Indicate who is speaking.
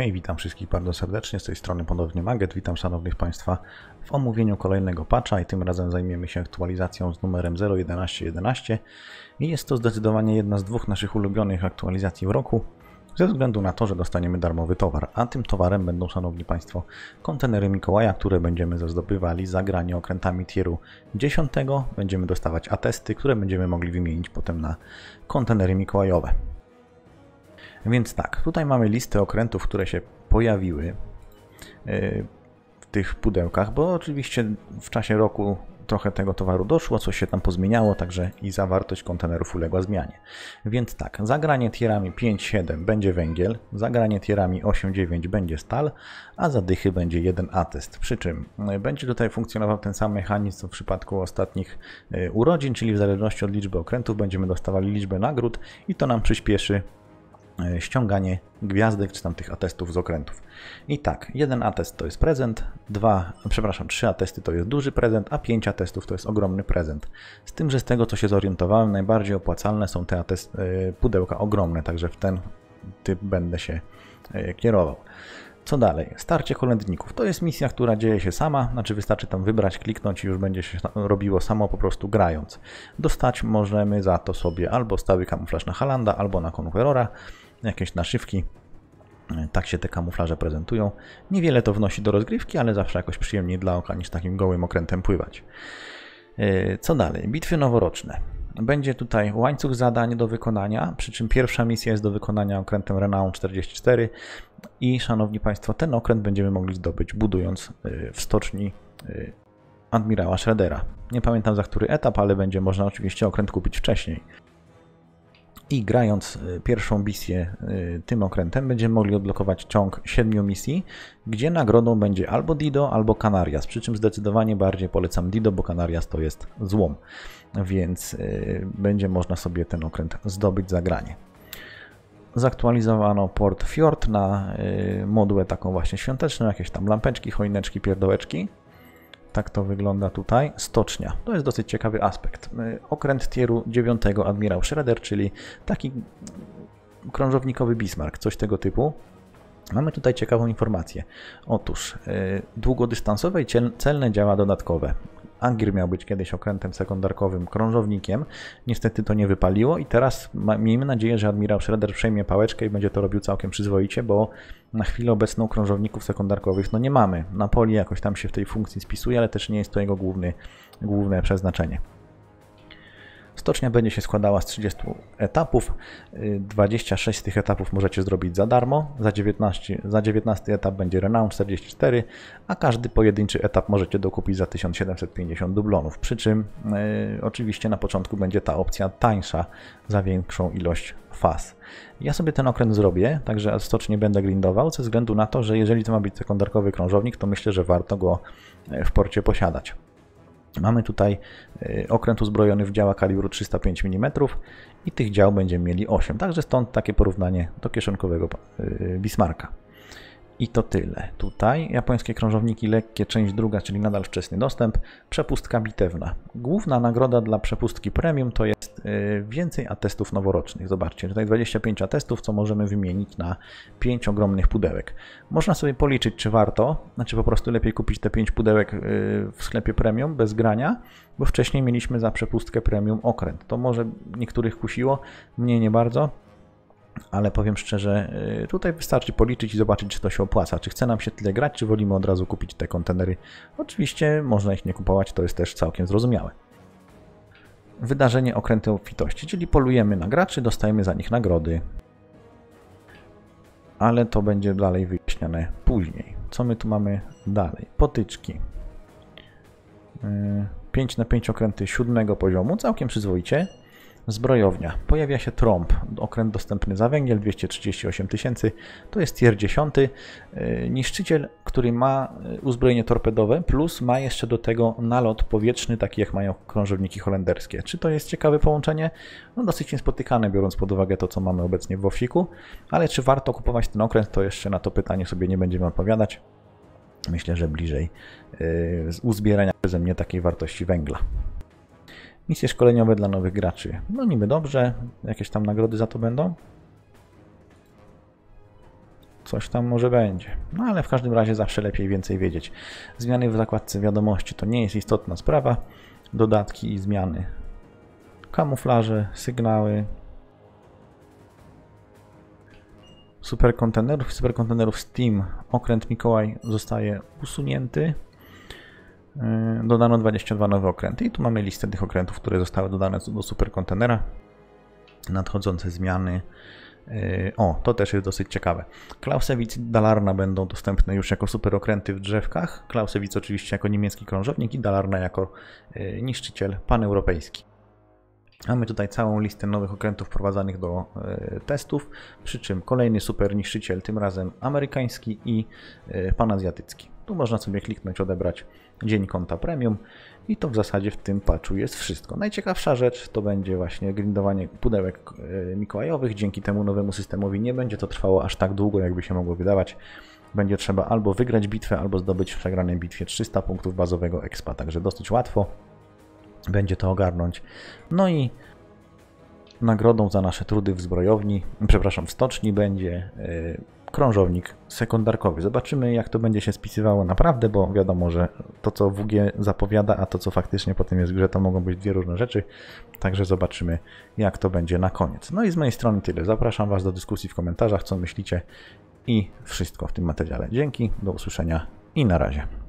Speaker 1: Hej, witam wszystkich bardzo serdecznie, z tej strony ponownie Maget, witam szanownych Państwa w omówieniu kolejnego patcha i tym razem zajmiemy się aktualizacją z numerem 0.11.11 i jest to zdecydowanie jedna z dwóch naszych ulubionych aktualizacji w roku, ze względu na to, że dostaniemy darmowy towar, a tym towarem będą, szanowni Państwo, kontenery Mikołaja, które będziemy zdobywali za granie okrętami tieru 10, będziemy dostawać atesty, które będziemy mogli wymienić potem na kontenery Mikołajowe. Więc tak, tutaj mamy listę okrętów, które się pojawiły e, w tych pudełkach, bo oczywiście w czasie roku trochę tego towaru doszło, coś się tam pozmieniało, także i zawartość kontenerów uległa zmianie. Więc tak, zagranie tierami 5-7 będzie węgiel, zagranie tierami 8-9 będzie stal, a za dychy będzie jeden atest. Przy czym e, będzie tutaj funkcjonował ten sam mechanizm co w przypadku ostatnich e, urodzin, czyli w zależności od liczby okrętów będziemy dostawali liczbę nagród i to nam przyspieszy ściąganie gwiazdek czy tam tych atestów z okrętów. I tak, jeden atest to jest prezent, dwa, przepraszam, trzy atesty to jest duży prezent, a pięć atestów to jest ogromny prezent. Z tym, że z tego co się zorientowałem, najbardziej opłacalne są te atest, e, pudełka ogromne, także w ten typ będę się e, kierował. Co dalej? Starcie kolędników. To jest misja, która dzieje się sama, znaczy wystarczy tam wybrać, kliknąć i już będzie się robiło samo po prostu grając. Dostać możemy za to sobie albo stały kamuflaż na Halanda, albo na Conquerora, jakieś naszywki. Tak się te kamuflaże prezentują. Niewiele to wnosi do rozgrywki, ale zawsze jakoś przyjemniej dla oka niż takim gołym okrętem pływać. E, co dalej? Bitwy noworoczne. Będzie tutaj łańcuch zadań do wykonania, przy czym pierwsza misja jest do wykonania okrętem Renown 44 i szanowni Państwo, ten okręt będziemy mogli zdobyć budując e, w stoczni e, admirała Shreddera. Nie pamiętam za który etap, ale będzie można oczywiście okręt kupić wcześniej i grając y, pierwszą misję y, tym okrętem będziemy mogli odblokować ciąg 7 misji, gdzie nagrodą będzie albo Dido, albo Canarias, przy czym zdecydowanie bardziej polecam Dido, bo Canarias to jest złom, więc y, będzie można sobie ten okręt zdobyć za granie. Zaktualizowano port Fjord na modułę taką właśnie świąteczną, jakieś tam lampeczki, choineczki, pierdołeczki. Tak to wygląda tutaj. Stocznia. To jest dosyć ciekawy aspekt. Y, okręt tieru 9 admirał Schroeder, czyli taki krążownikowy Bismarck, coś tego typu. Mamy tutaj ciekawą informację. Otóż yy, długodystansowe i celne działa dodatkowe. Angir miał być kiedyś okrętem sekundarkowym, krążownikiem. Niestety to nie wypaliło i teraz miejmy nadzieję, że admirał Schroeder przejmie pałeczkę i będzie to robił całkiem przyzwoicie, bo na chwilę obecną krążowników sekundarkowych no nie mamy. Napoli jakoś tam się w tej funkcji spisuje, ale też nie jest to jego główny, główne przeznaczenie. Stocznia będzie się składała z 30 etapów. 26 z tych etapów możecie zrobić za darmo. Za 19, za 19 etap będzie Renown 44, a każdy pojedynczy etap możecie dokupić za 1750 dublonów. Przy czym yy, oczywiście na początku będzie ta opcja tańsza za większą ilość faz. Ja sobie ten okręt zrobię, także stocznie będę grindował, ze względu na to, że jeżeli to ma być sekundarkowy krążownik, to myślę, że warto go e, w porcie posiadać. Mamy tutaj y, okręt uzbrojony w działa kalibru 305 mm i tych dział będziemy mieli 8. Także stąd takie porównanie do kieszonkowego y, Bismarcka. I to tyle. Tutaj japońskie krążowniki lekkie, część druga, czyli nadal wczesny dostęp, przepustka bitewna. Główna nagroda dla przepustki premium to jest y, więcej atestów noworocznych. Zobaczcie, tutaj 25 atestów, co możemy wymienić na 5 ogromnych pudełek. Można sobie policzyć, czy warto, znaczy po prostu lepiej kupić te 5 pudełek y, w sklepie premium bez grania, bo wcześniej mieliśmy za przepustkę premium okręt. To może niektórych kusiło, mnie nie bardzo ale powiem szczerze, y, tutaj wystarczy policzyć i zobaczyć, czy to się opłaca. Czy chce nam się tyle grać, czy wolimy od razu kupić te kontenery. Oczywiście można ich nie kupować, to jest też całkiem zrozumiałe. Wydarzenie okręty obfitości, czyli polujemy na graczy, dostajemy za nich nagrody. Ale to będzie dalej wyjaśniane później. Co my tu mamy dalej? Potyczki. 5 y, na 5 okręty siódmego poziomu, całkiem przyzwoicie. Zbrojownia. Pojawia się trąb. Okręt dostępny za węgiel 238 tysięcy. To jest tier 10. E, niszczyciel, który ma e, uzbrojenie torpedowe, plus ma jeszcze do tego nalot powietrzny, taki jak mają krążowniki holenderskie. Czy to jest ciekawe połączenie? No dosyć niespotykane, biorąc pod uwagę to, co mamy obecnie w Wofiku. Ale czy warto kupować ten okręt, to jeszcze na to pytanie sobie nie będziemy odpowiadać. Myślę, że bliżej yy, uzbierania przeze mnie takiej wartości węgla. Misje szkoleniowe dla nowych graczy. No niby dobrze, jakieś tam nagrody za to będą. coś tam może będzie. No ale w każdym razie zawsze lepiej więcej wiedzieć. Zmiany w zakładce wiadomości to nie jest istotna sprawa. Dodatki i zmiany. Kamuflaże, sygnały. Superkontenerów i superkontenerów Steam. Okręt Mikołaj zostaje usunięty. Yy, Dodano 22 nowe okręty i tu mamy listę tych okrętów, które zostały dodane do superkontenera. Nadchodzące zmiany. Yy, O, to też jest dosyć ciekawe. Clausewitz i Dalarna będą dostępne już jako superokręty w drzewkach. Clausewitz oczywiście jako niemiecki krążownik i Dalarna jako yy, niszczyciel paneuropejski. Mamy tutaj całą listę nowych okrętów wprowadzanych do e, testów, przy czym kolejny super niszczyciel, tym razem amerykański i e, panazjatycki. Tu można sobie kliknąć, odebrać dzień konta premium i to w zasadzie w tym patchu jest wszystko. Najciekawsza rzecz to będzie właśnie grindowanie pudełek e, mikołajowych. Dzięki temu nowemu systemowi nie będzie to trwało aż tak długo, jakby się mogło wydawać. Będzie trzeba albo wygrać bitwę, albo zdobyć w przegranej bitwie 300 punktów bazowego expa, także dosyć łatwo będzie to ogarnąć. No i nagrodą za nasze trudy w zbrojowni, przepraszam, w stoczni będzie yy, krążownik sekundarkowy. Zobaczymy, jak to będzie się spisywało naprawdę, bo wiadomo, że to, co WG zapowiada, a to, co faktycznie potem jest w grze, to mogą być dwie różne rzeczy. Także zobaczymy, jak to będzie na koniec. No i z mojej strony tyle. Zapraszam Was do dyskusji w komentarzach, co myślicie i wszystko w tym materiale. Dzięki, do usłyszenia i na razie.